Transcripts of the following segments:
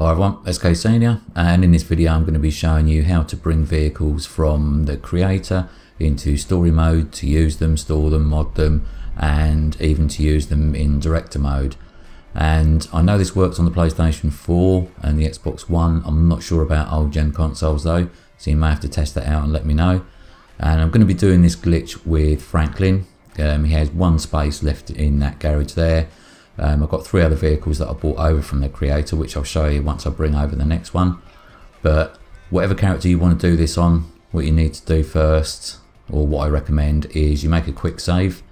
Hi everyone, SK Senior, and in this video I'm going to be showing you how to bring vehicles from the creator into story mode to use them, store them, mod them, and even to use them in director mode. And I know this works on the PlayStation 4 and the Xbox One. I'm not sure about old gen consoles though, so you may have to test that out and let me know. And I'm going to be doing this glitch with Franklin. Um, he has one space left in that garage there um, I've got three other vehicles that I bought over from the creator, which I'll show you once I bring over the next one. But whatever character you want to do this on, what you need to do first, or what I recommend, is you make a quick save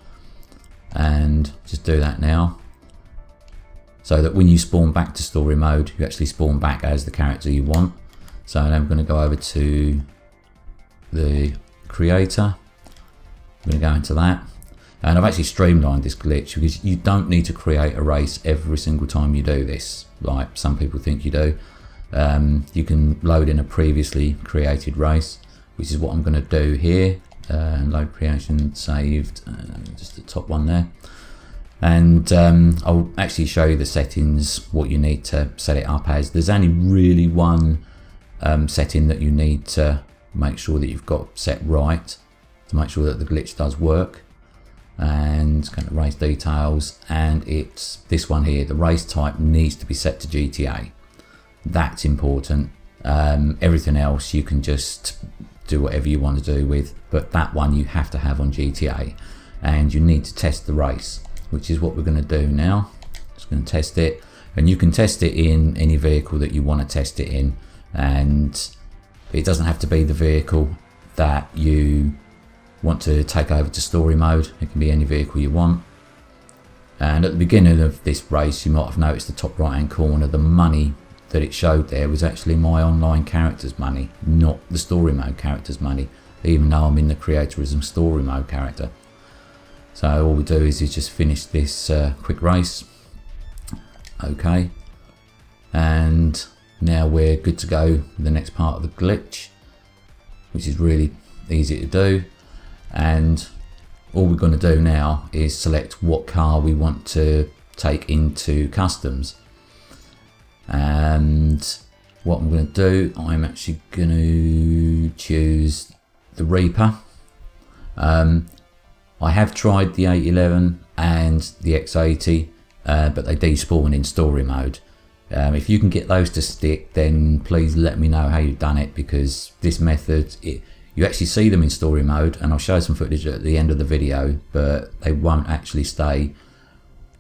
and just do that now. So that when you spawn back to story mode, you actually spawn back as the character you want. So now I'm going to go over to the creator. I'm going to go into that and I've actually streamlined this glitch because you don't need to create a race every single time you do this, like some people think you do. Um, you can load in a previously created race, which is what I'm going to do here. Uh, load creation saved, uh, just the top one there. And um, I'll actually show you the settings, what you need to set it up as. There's only really one um, setting that you need to make sure that you've got set right to make sure that the glitch does work and kind of race details and it's this one here the race type needs to be set to GTA that's important. Um, everything else you can just do whatever you want to do with but that one you have to have on GTA and you need to test the race which is what we're going to do now. Just going to test it. And you can test it in any vehicle that you want to test it in. And it doesn't have to be the vehicle that you want to take over to story mode, it can be any vehicle you want. And at the beginning of this race, you might have noticed the top right hand corner, the money that it showed there was actually my online character's money, not the story mode character's money, even though I'm in the creatorism story mode character. So all we do is, is just finish this uh, quick race. Okay. And now we're good to go the next part of the glitch, which is really easy to do and all we're going to do now is select what car we want to take into customs. And what I'm going to do I'm actually going to choose the Reaper. Um, I have tried the 811 and the X80 uh, but they despawn in story mode. Um, if you can get those to stick then please let me know how you've done it because this method it, you actually see them in story mode and I'll show some footage at the end of the video but they won't actually stay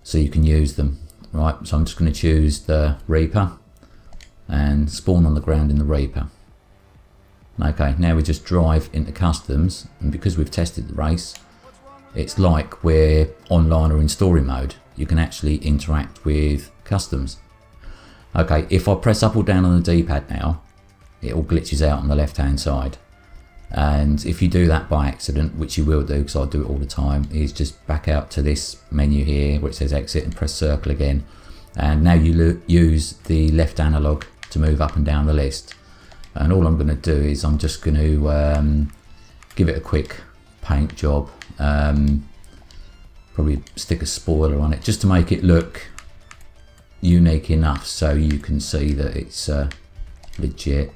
so you can use them right? So I'm just going to choose the Reaper and spawn on the ground in the Reaper. Okay now we just drive into customs and because we've tested the race it's like we're online or in story mode. You can actually interact with customs. Okay if I press up or down on the d-pad now it all glitches out on the left hand side and if you do that by accident which you will do because I do it all the time is just back out to this menu here where it says exit and press circle again. And now you use the left analog to move up and down the list. And all I'm going to do is I'm just going to um, give it a quick paint job um, probably stick a spoiler on it just to make it look unique enough so you can see that it's uh, legit.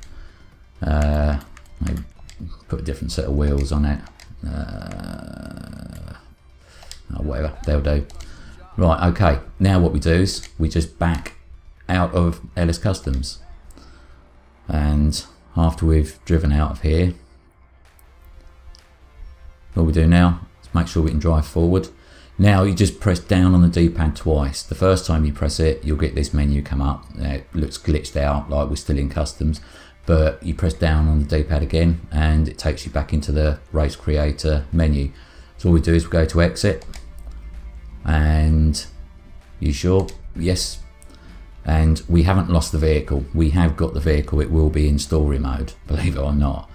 Uh, maybe put a different set of wheels on it. Uh, or whatever. They'll do. Right okay. Now what we do is we just back out of LS Customs. And after we've driven out of here what we do now is make sure we can drive forward. Now you just press down on the d-pad twice. The first time you press it you'll get this menu come up. It looks glitched out like we're still in customs but you press down on the d-pad again and it takes you back into the race creator menu. So all we do is we go to exit and you sure? Yes. And we haven't lost the vehicle. We have got the vehicle. It will be in story mode believe it or not.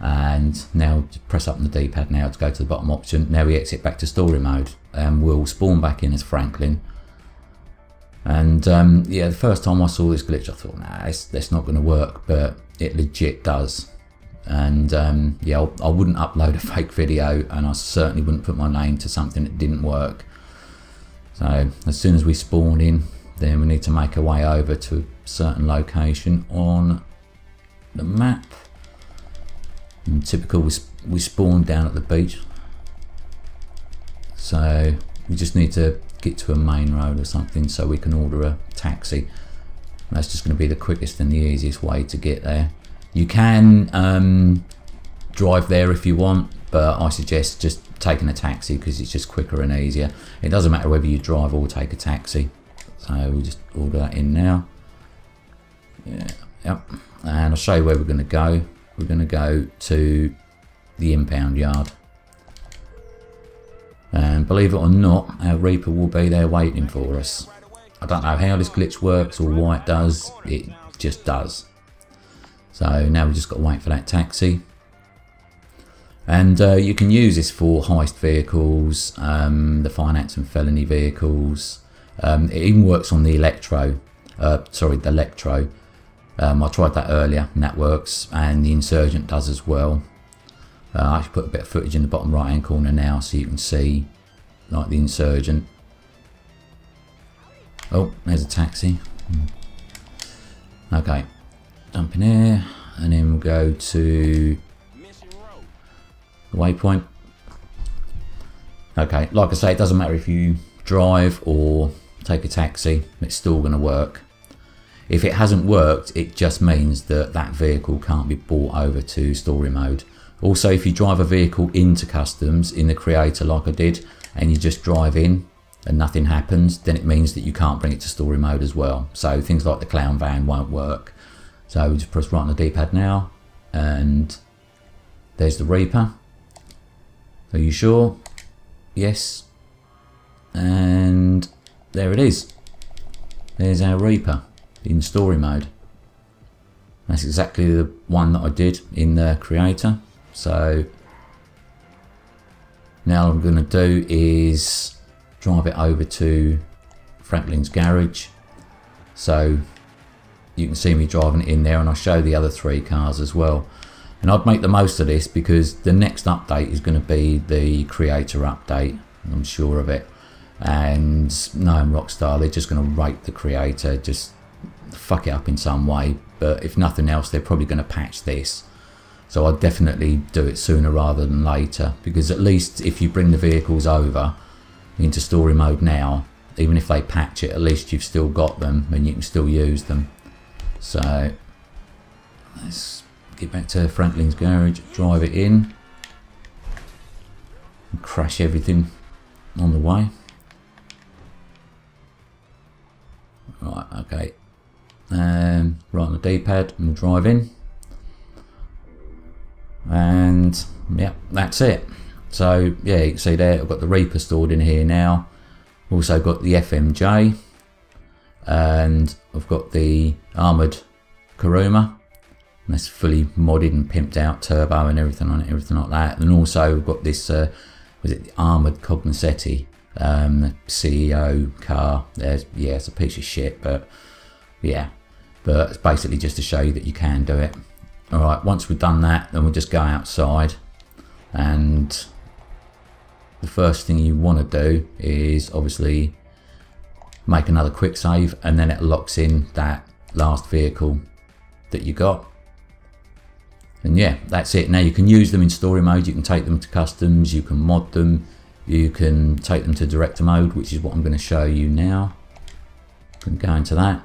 And now press up on the d-pad now to go to the bottom option. Now we exit back to story mode and we'll spawn back in as Franklin. And um, yeah, the first time I saw this glitch, I thought, nah, it's, that's not going to work, but it legit does. And um, yeah, I'll, would not upload a fake video, and I certainly wouldn't put my name to something that didn't work. So as soon as we spawn in, then we need to make our way over to a certain location on the map. And typical, we, we spawned down at the beach. So we just need to get to a main road or something so we can order a taxi. That's just going to be the quickest and the easiest way to get there. You can um, drive there if you want, but I suggest just taking a taxi because it's just quicker and easier. It doesn't matter whether you drive or take a taxi. So we'll just order that in now. Yeah, yep. And I'll show you where we're going to go. We're going to go to the impound yard. And believe it or not, our Reaper will be there waiting for us. I don't know how this glitch works or why it does, it just does. So now we've just got to wait for that taxi. And uh, you can use this for heist vehicles, um, the finance and felony vehicles. Um, it even works on the Electro, uh, sorry, the Electro. Um, I tried that earlier and that works, and the Insurgent does as well. Uh, I actually put a bit of footage in the bottom right hand corner now so you can see like the Insurgent. Oh, there's a taxi. Hmm. Okay, jump in here and then we'll go to the waypoint. Okay, like I say, it doesn't matter if you drive or take a taxi, it's still going to work. If it hasn't worked, it just means that that vehicle can't be brought over to story mode. Also, if you drive a vehicle into customs in the creator like I did, and you just drive in and nothing happens, then it means that you can't bring it to story mode as well. So things like the clown van won't work. So just press right on the D-pad now, and there's the Reaper. Are you sure? Yes. And there it is. There's our Reaper in story mode. That's exactly the one that I did in the creator. So now I'm going to do is drive it over to Franklin's garage. So you can see me driving it in there and I'll show the other three cars as well. And I'd make the most of this because the next update is going to be the creator update. I'm sure of it. And knowing Rockstar, they're just going to rate the creator, just fuck it up in some way. But if nothing else, they're probably going to patch this. So I'd definitely do it sooner rather than later. Because at least if you bring the vehicles over into story mode now, even if they patch it, at least you've still got them and you can still use them. So let's get back to Franklin's garage, drive it in, and crash everything on the way. Right, okay. And right on the D-pad and drive in. And yeah, that's it. So yeah, you can see there, I've got the Reaper stored in here now. Also got the FMJ and I've got the armoured Kuruma and that's fully modded and pimped out turbo and everything on it everything like that. And also we've got this uh, was it the armoured Cognoscenti um, CEO car. There's, yeah it's a piece of shit but yeah. But it's basically just to show you that you can do it. Alright once we've done that then we'll just go outside and the first thing you want to do is obviously make another quick save and then it locks in that last vehicle that you got and yeah, that's it. Now you can use them in story mode, you can take them to customs, you can mod them, you can take them to director mode, which is what I'm going to show you now. Can go into that.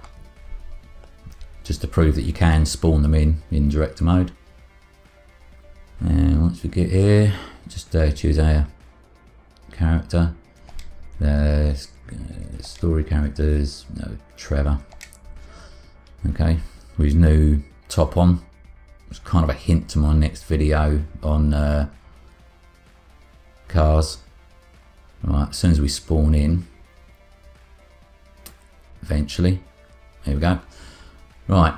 Just to prove that you can spawn them in, in director mode. And once we get here, just uh, choose a character. There's uh, story characters, no, Trevor. Okay, with new top on it's kind of a hint to my next video on uh, cars. Right, as soon as we spawn in, eventually, there we go. Right,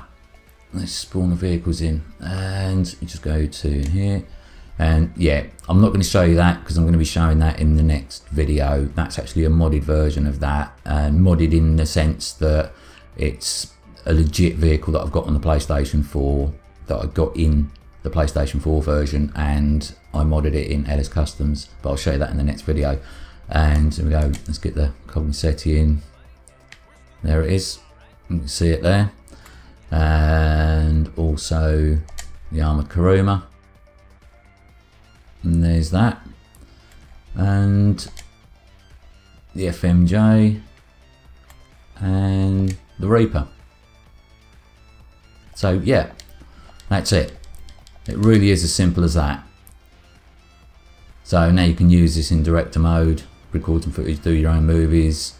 let's spawn the vehicles in and just go to here. And yeah, I'm not going to show you that because I'm going to be showing that in the next video. That's actually a modded version of that and modded in the sense that it's a legit vehicle that I've got on the PlayStation 4 that I got in the PlayStation 4 version and I modded it in LS Customs, but I'll show you that in the next video. And here we go, let's get the Cognoscenti in. There it is, you can see it there. and also the armored Kuruma. And there's that. And the FMJ and the Reaper. So yeah, that's it. It really is as simple as that. So now you can use this in director mode, record some footage, do your own movies,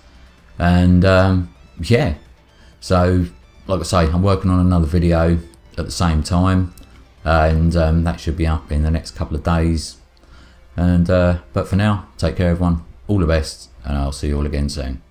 and um, yeah. So like I say, I'm working on another video at the same time, and um, that should be up in the next couple of days. And uh, but for now, take care everyone, all the best, and I'll see you all again soon.